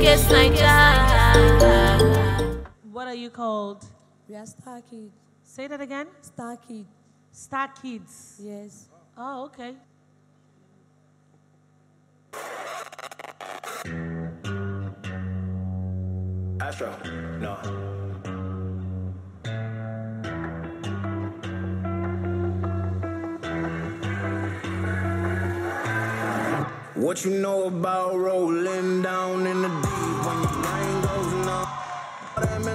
Showcase Naija. What are you called? We are Star Kids. Say that again. Star Kids. Star Kids. Yes. Oh, okay. Astro, no. What you know about rolling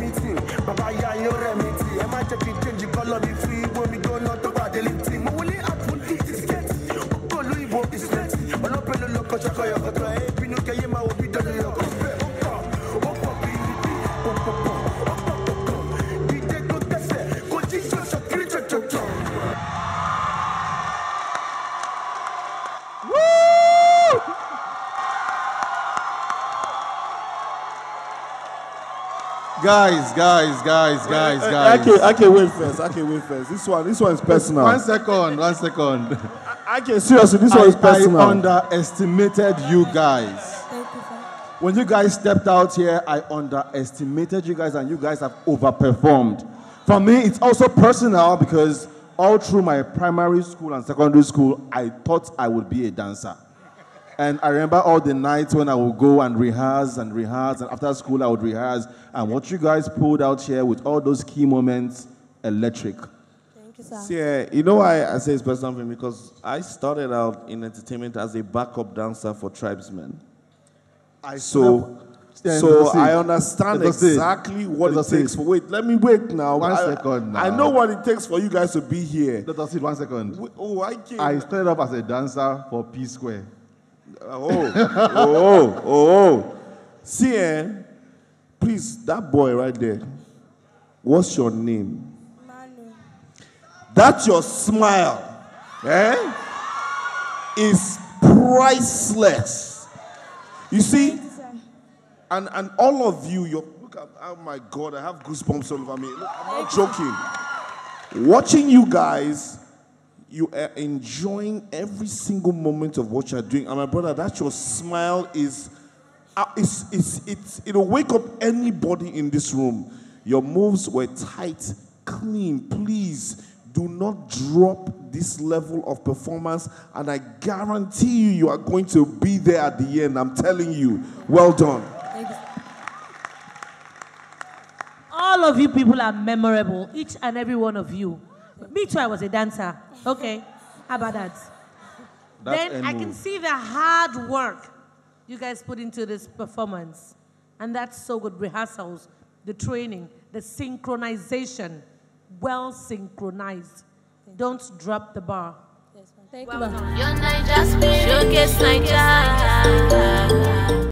meeting. Bàbá ya mi tì. Ẹ má jẹ́ kí n colour mi fi gbómi gbóná tó bá délé tì. Mo wọlé àpòlí ìsìkẹ́tì. Gbogbo olú ìbò ìsìkẹ́tì. Ọlọ́pẹ́ ló lọ kọjá kọyọ̀ kọ̀tọ̀. Ẹ Guys, guys, guys, guys, Uh, guys. Okay, can wait first. I can wait first. This one, this one is personal. One second, one second. I can seriously, this one is I, I underestimated you guys. Thank you, sir. When you guys stepped out here, I underestimated you guys, and you guys have overperformed. For me, it's also personal because all through my primary school and secondary school, I thought I would be a dancer. And I remember all the nights when I would go and rehearse and rehearse, and after school I would rehearse. And what you guys pulled out here with all those key moments, electric. Thank you, sir. See, eh, you know why I say it's personal for me? Because I started out in entertainment as a backup dancer for tribesmen. I So, Yeah, so let us see. I understand Let us exactly what Let it us see. takes for. Wait, let me wait now. One I, second I know what it takes for you guys to be here. Let us see one second. Wait, oh, I can't. I started off as a dancer for P Square. Oh, oh, oh, oh. See, eh, please, that boy right there. What's your name? Manu. That's your smile, eh? Is priceless. You see, and and all of you, you look at. Oh my God, I have goosebumps all over me. Look, I'm not joking. Watching you guys, you are enjoying every single moment of what you're doing. And my brother, that your smile is, uh, it's, it's, it's, it'll wake up anybody in this room. Your moves were tight, clean. Please do not drop this level of performance. And I guarantee you, you are going to be there at the end. I'm telling you. Well done. All of you people are memorable, each and every one of you. Me too, I was a dancer. Okay, how about that? That's then I can see the hard work you guys put into this performance. And that's so good. Rehearsals, the training, the synchronization, well synchronized. Don't drop the bar. Yes, ma'am. Thank you, ma'am. Your Naija Showcase Naija.